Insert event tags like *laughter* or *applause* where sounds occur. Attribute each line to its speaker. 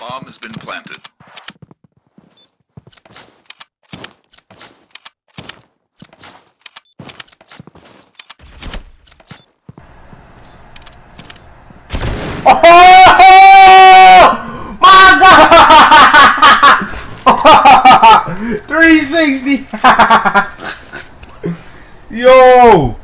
Speaker 1: Bomb has been planted.
Speaker 2: Oh *laughs* my God! *laughs* 360! *laughs* Yo!